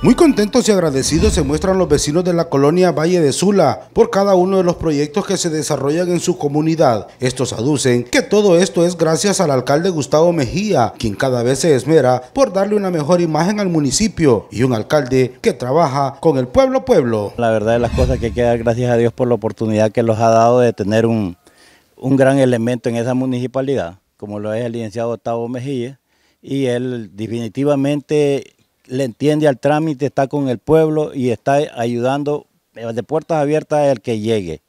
Muy contentos y agradecidos se muestran los vecinos de la colonia Valle de Sula por cada uno de los proyectos que se desarrollan en su comunidad. Estos aducen que todo esto es gracias al alcalde Gustavo Mejía, quien cada vez se esmera por darle una mejor imagen al municipio y un alcalde que trabaja con el pueblo pueblo. La verdad de las cosas que hay que dar gracias a Dios por la oportunidad que los ha dado de tener un, un gran elemento en esa municipalidad, como lo es el licenciado Gustavo Mejía, y él definitivamente le entiende al trámite, está con el pueblo y está ayudando eh, de puertas abiertas al que llegue.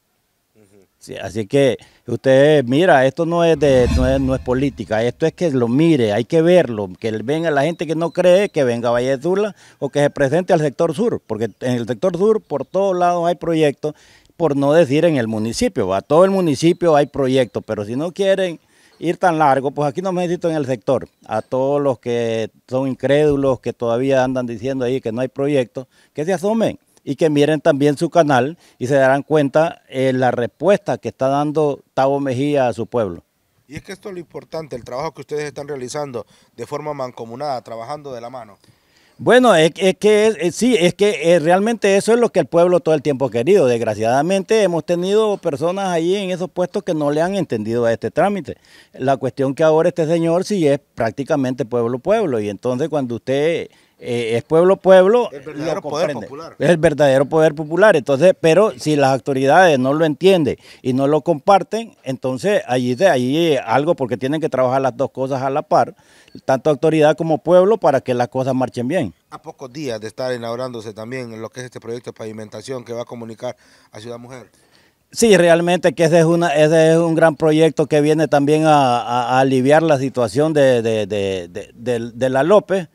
así que usted mira, esto no es, de, no es, política, esto es que lo mire, hay que verlo, que venga la gente que no cree, que venga a Valle de o que se presente al sector sur, porque en el sector sur por todos lados hay proyectos, por no decir en el municipio, a todo el municipio hay proyectos, pero si no quieren ir tan largo, pues aquí no me necesito en el sector. A todos los que son incrédulos, que todavía andan diciendo ahí que no hay proyectos, que se asomen y que miren también su canal y se darán cuenta de la respuesta que está dando Tavo Mejía a su pueblo. Y es que esto es lo importante, el trabajo que ustedes están realizando de forma mancomunada, trabajando de la mano. Bueno, es, que sí, es que eh, realmente eso es lo que el pueblo todo el tiempo ha querido. Desgraciadamente hemos tenido personas ahí en esos puestos que no le han entendido a este trámite. La cuestión que ahora este señor sí es prácticamente pueblo pueblo y entonces cuando usted eh, es pueblo pueblo. El verdadero poder popular. Es el verdadero poder popular. Entonces, pero si las autoridades no lo entienden y no lo comparten, entonces allí de ahí algo porque tienen que trabajar las dos cosas a la par, tanto autoridad como pueblo, para que las cosas marchen bien. A pocos días de estar inaugurándose también en lo que es este proyecto de pavimentación que va a comunicar a Ciudad Mujer. Sí, realmente que ese es, una, ese es un gran proyecto que viene también a, aliviar la situación de, de la López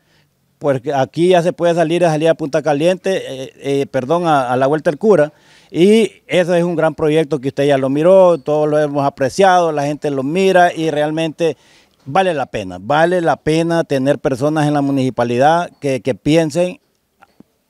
porque aquí ya se puede salir a salir a Punta Caliente, eh, eh, perdón, a, la Vuelta del Cura. Y ese es un gran proyecto que usted ya lo miró, todos lo hemos apreciado, la gente lo mira y realmente vale la pena. Vale la pena tener personas en la municipalidad que, que piensen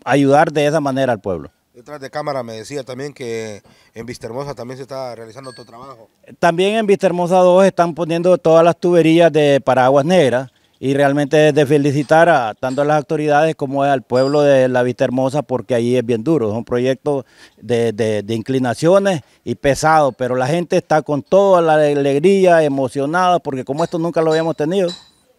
ayudar de esa manera al pueblo. Detrás de cámara me decía también que en Vistahermosa también se está realizando otro trabajo. También en Vistahermosa 2 están poniendo todas las tuberías de paraguas negras y realmente es de felicitar a tanto a las autoridades como al pueblo de La Vista Hermosa porque ahí es bien duro, es un proyecto de, inclinaciones y pesado, pero la gente está con toda la alegría, emocionada, porque como esto nunca lo habíamos tenido.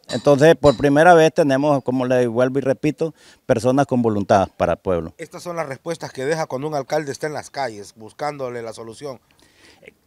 Entonces, por primera vez tenemos, como le vuelvo y repito, personas con voluntad para el pueblo. Estas son las respuestas que deja cuando un alcalde está en las calles buscándole la solución.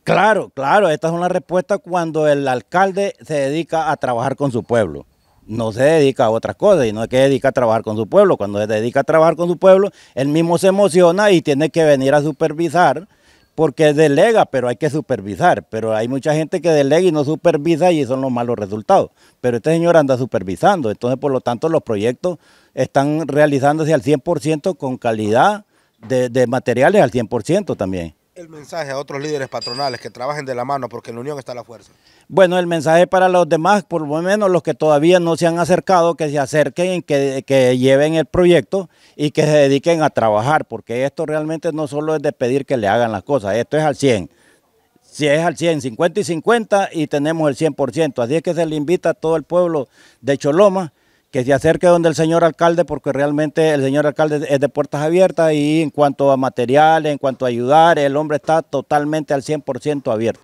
Claro, claro, estas son las respuestas cuando el alcalde se dedica a trabajar con su pueblo no se dedica a otras cosas y no es que dedica a trabajar con su pueblo. Cuando se dedica a trabajar con su pueblo, él mismo se emociona y tiene que venir a supervisar porque delega, pero hay que supervisar. Pero hay mucha gente que delega y no supervisa y son los malos resultados. Pero este señor anda supervisando, entonces por lo tanto los proyectos están realizándose al 100% con calidad de, de materiales al 100% también el mensaje a otros líderes patronales que trabajen de la mano porque en la unión está la fuerza? Bueno, el mensaje para los demás, por lo menos los que todavía no se han acercado, que se acerquen, que, que lleven el proyecto y que se dediquen a trabajar, porque esto realmente no solo es de pedir que le hagan las cosas, esto es al 100. Si es al 100, 50 y 50 y tenemos el 100%. Así es que se le invita a todo el pueblo de Choloma que se acerque donde el señor alcalde, porque realmente el señor alcalde es de puertas abiertas y en cuanto a material, en cuanto a ayudar, el hombre está totalmente al 100% abierto.